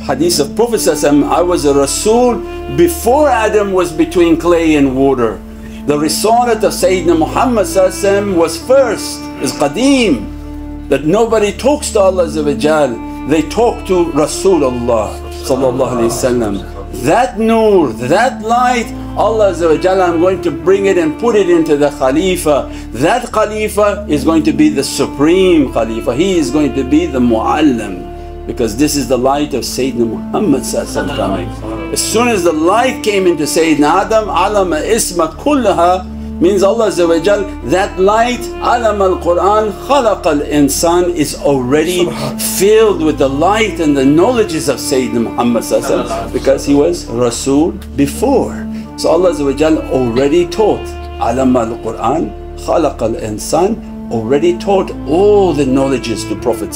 Hadith of Prophet I was a Rasul before Adam was between clay and water. The Risalat of Sayyidina Muhammad was first, is qadeem that nobody talks to Allah they talk to Rasulullah That nur, that light Allah I'm going to bring it and put it into the Khalifa. That Khalifa is going to be the supreme Khalifa, he is going to be the Muallim because this is the light of Sayyidina Muhammad coming. As soon as the light came into Sayyidina Adam, alama isma kullaha means Allah that light alam al-Qur'an khalaq al-insan is already filled with the light and the knowledges of Sayyidina Muhammad because he was Rasul before. So Allah already taught alam al-Qur'an khalaq al-insan already taught all the knowledges to Prophet